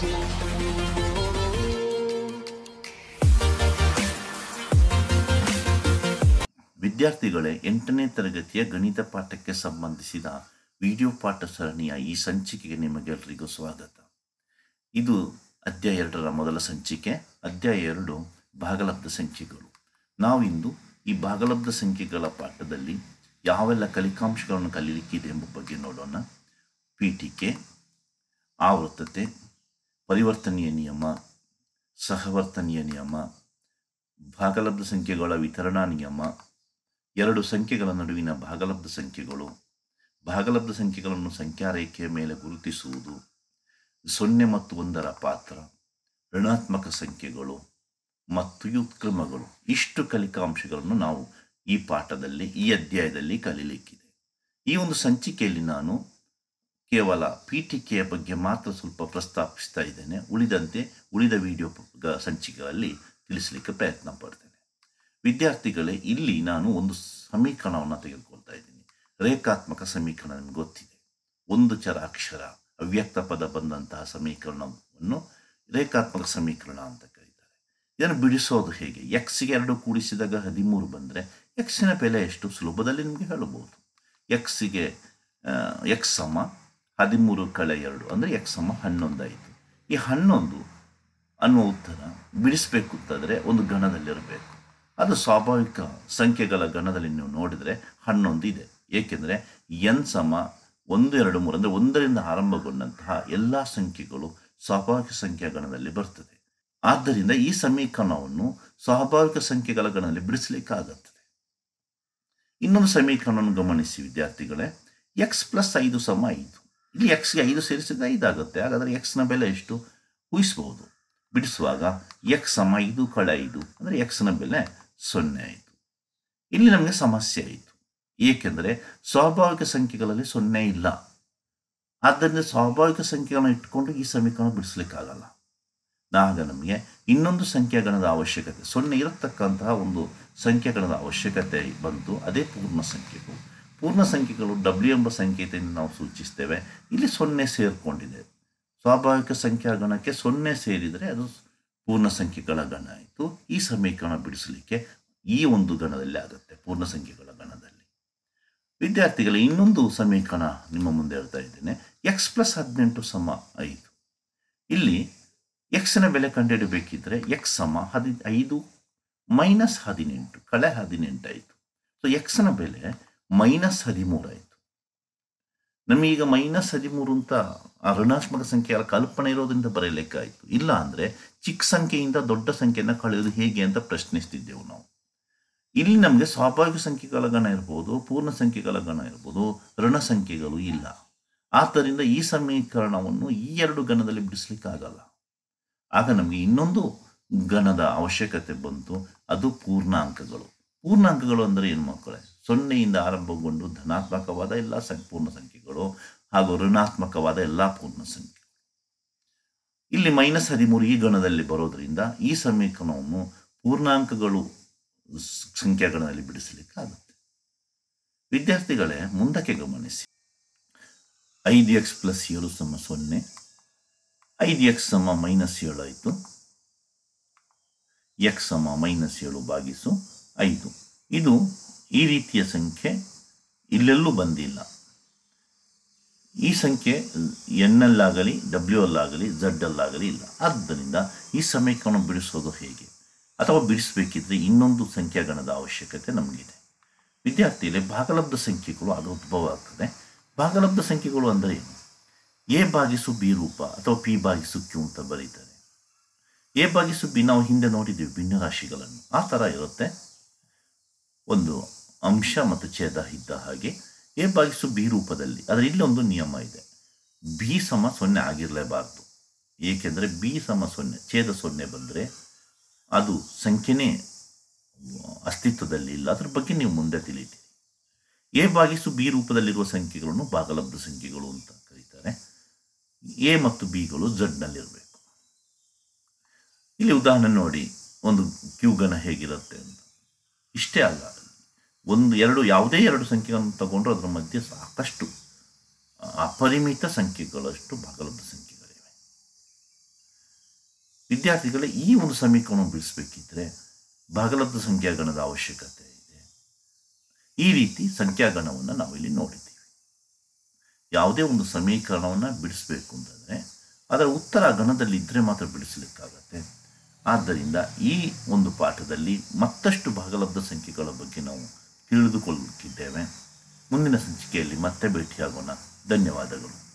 ವಿದ್ಯಾರ್ಥಿಗಳೇ, ಎಂಟನೇ ತರಗತಿಯ ಗಣಿತ ಪಾಠಕ್ಕೆ ಸಂಬಂಧಿಸಿದ ವಿಡಿಯೋ ಪಾಠ ಸರಣಿಯ ಈ ಸಂಚಿಕೆಗೆ ನಿಮಗೆಲ್ಲರಿಗೂ ಸ್ವಾಗತ. ಇದು ಅಧ್ಯಾಯ ಎರಡರ ಮೊದಲ ಸಂಚಿಕೆ, ಅಧ್ಯಾಯ ಎರಡು, ಭಾಗಲಬ್ಧ ಸಂಖ್ಯೆಗಳು. ನಾವಿಂದು ಈ ಭಾಗಲಬ್ಧ ಸಂಖ್ಯೆಗಳ ಪಾಠದಲ್ಲಿ ಯಾವೆಲ್ಲ ಕಲಿಕಾಂಶಗಳನ್ನು ಕಲೀಲಿಕ್ಕಿದೆ ಎಂಬ ಬಗ್ಗೆ ನೋಡೋಣ. ಪೀಠಿಕೆ, ಆವೃತ್ತತೆ ಪರಿವರ್ತನೀಯ ನಿಯಮ, ಸಹವರ್ತನೀಯ ನಿಯಮ, ಭಾಗಲಬ್ಧ ಸಂಖ್ಯೆಗಳ ವಿತರಣಾ ನಿಯಮ, ಎರಡು ಸಂಖ್ಯೆಗಳ ನಡುವಿನ ಭಾಗಲಬ್ಧ ಸಂಖ್ಯೆಗಳು, ಭಾಗಲಬ್ಧ ಸಂಖ್ಯೆಗಳನ್ನು ಸಂಖ್ಯಾ ರೇಖೆಯ ಮೇಲೆ ಗುರುತಿಸುವುದು, ಸೊನ್ನೆ ಮತ್ತು ಒಂದರ ಪಾತ್ರ, ಋಣಾತ್ಮಕ ಸಂಖ್ಯೆಗಳು ಮತ್ತು ಯುತ್ಕ್ರಮಗಳು ಇಷ್ಟು ಕಲಿಕಾಂಶಗಳನ್ನು ನಾವು ಈ ಪಾಠದಲ್ಲಿ, ಈ ಅಧ್ಯಾಯದಲ್ಲಿ ಕಲೀಲಿಕ್ಕಿದೆ. ಈ ಒಂದು ಸಂಚಿಕೆಯಲ್ಲಿ ನಾನು ಕೇವಲ ಪೀಠಿಕೆಯ ಬಗ್ಗೆ ಮಾತ್ರ ಸ್ವಲ್ಪ ಪ್ರಸ್ತಾಪಿಸ್ತಾ ಇದ್ದೇನೆ. ಉಳಿದಂತೆ ಉಳಿದ ವಿಡಿಯೋ ಸಂಚಿಕೆಗಳಲ್ಲಿ ತಿಳಿಸಲಿಕ್ಕೆ ಪ್ರಯತ್ನ ಪಡ್ತೇನೆ. ವಿದ್ಯಾರ್ಥಿಗಳೇ, ಇಲ್ಲಿ ನಾನು ಒಂದು ಸಮೀಕರಣವನ್ನು ತೆಗೆದುಕೊಳ್ತಾ ಇದ್ದೀನಿ. ರೇಖಾತ್ಮಕ ಸಮೀಕರಣ ನಿಮ್ಗೆ ಗೊತ್ತಿದೆ. ಒಂದು ಚರ ಅಕ್ಷರ ಅವ್ಯಕ್ತ ಪದ ಬಂದಂತಹ ಸಮೀಕರಣವನ್ನು ರೇಖಾತ್ಮಕ ಸಮೀಕರಣ ಅಂತ ಕರೀತಾರೆ. ಇದನ್ನು ಬಿಡಿಸೋದು ಹೇಗೆ? ಎಕ್ಸ್ಗೆ ಎರಡು ಕೂಡಿಸಿದಾಗ ಹದಿಮೂರು ಬಂದರೆ ಎಕ್ಸಿನ ಬೆಲೆ ಎಷ್ಟು? ಸುಲಭದಲ್ಲಿ ನಿಮಗೆ ಹೇಳಬಹುದು. ಎಕ್ಸಿಗೆ ಎಕ್ಸ್ ಸಮ ಹದಿಮೂರು ಕಳೆ ಎರಡು, ಅಂದರೆ ಎಕ್ಸ್ ಸಮ ಹನ್ನೊಂದಾಯಿತು ಈ ಹನ್ನೊಂದು ಅನ್ನುವ ಉತ್ತರ ಬಿಡಿಸಬೇಕು ಅಂತಂದರೆ ಒಂದು ಗಣದಲ್ಲಿರಬೇಕು ಅದು ಸ್ವಾಭಾವಿಕ ಸಂಖ್ಯೆಗಳ ಗಣದಲ್ಲಿ ನೀವು ನೋಡಿದರೆ ಹನ್ನೊಂದು ಇದೆ. ಏಕೆಂದರೆ ಎನ್ ಸಮ ಒಂದು, ಎರಡು, ಮೂರು, ಅಂದರೆ ಒಂದರಿಂದ ಆರಂಭಗೊಂಡಂತಹ ಎಲ್ಲ ಸಂಖ್ಯೆಗಳು ಸ್ವಾಭಾವಿಕ ಸಂಖ್ಯಾ ಗಣದಲ್ಲಿ ಬರ್ತದೆ. ಆದ್ದರಿಂದ ಈ ಸಮೀಕರಣವನ್ನು ಸ್ವಾಭಾವಿಕ ಸಂಖ್ಯೆಗಳ ಗಣದಲ್ಲಿ ಬಿಡಿಸಲಿಕ್ಕಾಗುತ್ತದೆ ಇನ್ನೊಂದು ಸಮೀಕರಣವನ್ನು ಗಮನಿಸಿ, ವಿದ್ಯಾರ್ಥಿಗಳೇ. ಎಕ್ಸ್ ಪ್ಲಸ್ ಐದು ಸಮ ಐದು. ಇಲ್ಲಿ ಎಕ್ಸ್ಗೆ ಐದು ಸೇರಿಸಿದ್ರೆ ಐದಾಗುತ್ತೆ. ಹಾಗಾದರೆ ಎಕ್ಸ್ನ ಬೆಲೆ ಎಷ್ಟು? ಊಹಿಸ್ಬೋದು ಬಿಡಿಸುವಾಗ ಎಕ್ಸ್ ಸಮ ಐದು ಕಳೆ ಐದು. ಅಂದರೆ ಎಕ್ಸ್ನ ಬೆಲೆ ಸೊನ್ನೆ ಆಯಿತು ಇಲ್ಲಿ ನಮಗೆ ಸಮಸ್ಯೆ ಆಯಿತು. ಏಕೆಂದರೆ ಸ್ವಾಭಾವಿಕ ಸಂಖ್ಯೆಗಳಲ್ಲಿ ಸೊನ್ನೆ ಇಲ್ಲ. ಆದ್ದರಿಂದ ಸ್ವಾಭಾವಿಕ ಸಂಖ್ಯೆಗಳನ್ನು ಇಟ್ಕೊಂಡು ಈ ಸಮೀಕರಣ ಬಿಡಿಸ್ಲಿಕ್ಕಾಗಲ್ಲ. ಆಗ ನಮಗೆ ಇನ್ನೊಂದು ಸಂಖ್ಯಾಗಣದ ಅವಶ್ಯಕತೆ, ಸೊನ್ನೆ ಇರತಕ್ಕಂತಹ ಒಂದು ಸಂಖ್ಯಾಗಣದ ಅವಶ್ಯಕತೆ ಬಂತು. ಅದೇ ಪೂರ್ಣ ಸಂಖ್ಯೆಗಳು. ಪೂರ್ಣ ಸಂಖ್ಯೆಗಳು ಡಬ್ಲ್ಯೂ ಎಂಬ ಸಂಕೇತದಿಂದ ನಾವು ಸೂಚಿಸ್ತೇವೆ. ಇಲ್ಲಿ ಸೊನ್ನೆ ಸೇರಿಕೊಂಡಿದೆ. ಸ್ವಾಭಾವಿಕ ಸಂಖ್ಯಾ ಗಣಕ್ಕೆ ಸೊನ್ನೆ ಸೇರಿದರೆ ಅದು ಪೂರ್ಣ ಸಂಖ್ಯೆಗಳ ಗಣ ಆಯಿತು. ಈ ಸಮೀಕರಣ ಬಿಡಿಸಲಿಕ್ಕೆ ಈ ಒಂದು ಗಣದಲ್ಲಿ ಆಗುತ್ತೆ, ಪೂರ್ಣ ಸಂಖ್ಯೆಗಳ ಗಣದಲ್ಲಿ. ವಿದ್ಯಾರ್ಥಿಗಳ, ಇನ್ನೊಂದು ಸಮೀಕರಣ ನಿಮ್ಮ ಮುಂದೆ ಹೇಳ್ತಾ ಇದ್ದೇನೆ. ಎಕ್ಸ್ ಪ್ಲಸ್ ಹದಿನೆಂಟು ಸಮ ಐದು. ಇಲ್ಲಿ ಎಕ್ಸ್ನ ಬೆಲೆ ಕಂಡುಹಿಡಬೇಕಿದ್ರೆ ಎಕ್ಸ್ ಸಮ ಹದಿ ಐದು ಮೈನಸ್ ಹದಿನೆಂಟು, ಕಳೆ ಹದಿನೆಂಟು ಆಯಿತು. ಸೊ ಎಕ್ಸ್ನ ಬೆಲೆ ಮೈನಸ್ ಹದಿಮೂರು ಆಯಿತು. ನಮಗೀಗ ಮೈನಸ್ ಹದಿಮೂರು ಅಂತ ಆ ಋಣಾತ್ಮಕ ಸಂಖ್ಯೆಯ ಕಲ್ಪನೆ ಇರೋದ್ರಿಂದ ಬರೆಯಲಿಕ್ಕಾಯಿತು ಇಲ್ಲ ಅಂದರೆ ಚಿಕ್ಕ ಸಂಖ್ಯೆಯಿಂದ ದೊಡ್ಡ ಸಂಖ್ಯೆಯನ್ನು ಕಳೆಯೋದು ಹೇಗೆ ಅಂತ ಪ್ರಶ್ನಿಸ್ತಿದ್ದೆವು ನಾವು. ಇಲ್ಲಿ ನಮಗೆ ಸ್ವಾಭಾವಿಕ ಸಂಖ್ಯೆಗಳ ಗಣ ಇರ್ಬೋದು, ಪೂರ್ಣ ಸಂಖ್ಯೆಗಳ ಗಣ ಇರ್ಬೋದು, ಋಣ ಸಂಖ್ಯೆಗಳು ಇಲ್ಲ. ಆದ್ದರಿಂದ ಈ ಸಮೀಕರಣವನ್ನು ಈ ಎರಡು ಗಣದಲ್ಲಿ ಬಿಡಿಸ್ಲಿಕ್ಕಾಗಲ್ಲ. ಆಗ ನಮಗೆ ಇನ್ನೊಂದು ಗಣದ ಅವಶ್ಯಕತೆ ಬಂತು, ಅದು ಪೂರ್ಣಾಂಕಗಳು. ಪೂರ್ಣಾಂಕಗಳು ಅಂದರೆ ಏನು ಮಕ್ಕಳೇ? ಸೊನ್ನೆಯಿಂದ ಆರಂಭಗೊಂಡು ಧನಾತ್ಮಕವಾದ ಎಲ್ಲ ಸಂಪೂರ್ಣ ಸಂಖ್ಯೆಗಳು ಹಾಗೂ ಋಣಾತ್ಮಕವಾದ ಎಲ್ಲ ಪೂರ್ಣ ಸಂಖ್ಯೆ ಇಲ್ಲಿ ಮೈನಸ್ ಹದಿಮೂರು ಈ ಗಣದಲ್ಲಿ ಬರೋದರಿಂದ ಈ ಸಮೀಕರಣವನ್ನು ಪೂರ್ಣಾಂಕಗಳು ಸಂಖ್ಯಾಗಣದಲ್ಲಿ ಬಿಡಿಸಲಿಕ್ಕಾಗುತ್ತೆ. ವಿದ್ಯಾರ್ಥಿಗಳೇ, ಮುಂದಕ್ಕೆ ಗಮನಿಸಿ. ಐದು ಎಕ್ಸ್ ಪ್ಲಸ್ ಏಳು ಸಮ ಸೊನ್ನೆ, ಐದು ಎಕ್ಸ್ ಸಮ ಮೈನಸ್ ಏಳು ಆಯಿತು. ಎಕ್ಸ್ ಸಮ ಮೈನಸ್ ಏಳು ಭಾಗಿಸು ಐದು. ಇದು ಈ ರೀತಿಯ ಸಂಖ್ಯೆ ಇಲ್ಲೆಲ್ಲೂ ಬಂದಿಲ್ಲ. ಈ ಸಂಖ್ಯೆ ಎನ್ ಅಲ್ಲಾಗಲಿ ಡಬ್ಲ್ಯೂ ಅಲ್ಲಾಗಲಿ ಝಡ್ ಅಲ್ಲಾಗಲಿ ಇಲ್ಲ. ಆದ್ದರಿಂದ ಈ ಸಮೀಕರಣ ಬಿಡಿಸೋದು ಹೇಗೆ? ಅಥವಾ ಬಿಡಿಸಬೇಕಿದ್ರೆ ಇನ್ನೊಂದು ಸಂಖ್ಯಾಗಣದ ಅವಶ್ಯಕತೆ ನಮಗಿದೆ. ವಿದ್ಯಾರ್ಥಿಯಲ್ಲಿ ಭಾಗಲಬ್ಧ ಸಂಖ್ಯೆಗಳು ಅದು ಉದ್ಭವ ಆಗ್ತದೆ. ಭಾಗಲಬ್ಧ ಸಂಖ್ಯೆಗಳು ಅಂದರೆ ಏನು? ಎ ಭಾಗಿಸು ಬಿ ರೂಪ ಅಥವಾ ಪಿ ಭಾಗಿಸು ಕ್ಯೂ ಅಂತ ಬರೀತಾರೆ. ಎ ಭಾಗಿಸು ಬಿ ನಾವು ಹಿಂದೆ ನೋಡಿದ್ದೀವಿ, ಭಿನ್ನರಾಶಿಗಳನ್ನು. ಆ ಥರ ಇರುತ್ತೆ. ಒಂದು ಅಂಶ ಮತ್ತು ಛೇದ ಇದ್ದ ಹಾಗೆ ಎ ಭಾಗಿಸು ಬಿ ರೂಪದಲ್ಲಿ. ಆದರೆ ಇಲ್ಲೊಂದು ನಿಯಮ ಇದೆ. ಬಿ ಸಮ ಸೊನ್ನೆ ಆಗಿರಲೇಬಾರ್ದು. ಏಕೆಂದರೆ ಬಿ ಸಮ ಸೊನ್ನೆ, ಛೇದ ಸೊನ್ನೆ ಬಂದರೆ ಅದು ಸಂಖ್ಯೆನೇ ಅಸ್ತಿತ್ವದಲ್ಲಿ ಇಲ್ಲ. ಅದ್ರ ಬಗ್ಗೆ ನೀವು ಮುಂದೆ ತಿಳಿತೀರಿ ಎ ಭಾಗಿಸು ಬಿ ರೂಪದಲ್ಲಿರುವ ಸಂಖ್ಯೆಗಳನ್ನು ಭಾಗಲಬ್ಧ ಸಂಖ್ಯೆಗಳು ಅಂತ ಕರೀತಾರೆ. ಎ ಮತ್ತು ಬಿಗಳು ಝಡ್ನಲ್ಲಿರಬೇಕು ಇಲ್ಲಿ ಉದಾಹರಣೆ ನೋಡಿ. ಒಂದು ಕ್ಯೂಗನ ಹೇಗಿರುತ್ತೆ ಅಂತ. ಇಷ್ಟೇ ಅಲ್ಲ. ಒಂದು ಎರಡು ಯಾವುದೇ ಎರಡು ಸಂಖ್ಯೆಗಳನ್ನು ತಗೊಂಡ್ರು ಅದರ ಮಧ್ಯೆ ಸಾಕಷ್ಟು ಅಪರಿಮಿತ ಸಂಖ್ಯೆಗಳಷ್ಟು ಭಾಗಲಬ್ಧ ಸಂಖ್ಯೆಗಳಿವೆ. ವಿದ್ಯಾರ್ಥಿಗಳೇ ಈ ಒಂದು ಸಮೀಕರಣವನ್ನು ಬಿಡಿಸಬೇಕಿದ್ರೆ ಭಾಗಲಬ್ಧ ಸಂಖ್ಯಾಗಣದ ಅವಶ್ಯಕತೆ ಇದೆ. ಈ ರೀತಿ ಸಂಖ್ಯಾಗಣವನ್ನು ನಾವಿಲ್ಲಿ ನೋಡಿದ್ದೀವಿ. ಯಾವುದೇ ಒಂದು ಸಮೀಕರಣವನ್ನು ಬಿಡಿಸಬೇಕು ಅಂತಂದರೆ ಅದರ ಉತ್ತರ ಗಣದಲ್ಲಿ ಇದ್ದರೆ ಮಾತ್ರ ಬಿಡಿಸಲಿಕ್ಕಾಗತ್ತೆ. ಆದ್ದರಿಂದ ಈ ಒಂದು ಪಾಠದಲ್ಲಿ ಮತ್ತಷ್ಟು ಭಾಗಲಬ್ಧ ಸಂಖ್ಯೆಗಳ ಬಗ್ಗೆ ನಾವು ತಿಳಿದುಕೊಳ್ಳುತ್ತಿದ್ದೇವೆ. ಮುಂದಿನ ಸಂಚಿಕೆಯಲ್ಲಿ ಮತ್ತೆ ಭೇಟಿಯಾಗೋಣ. ಧನ್ಯವಾದಗಳು.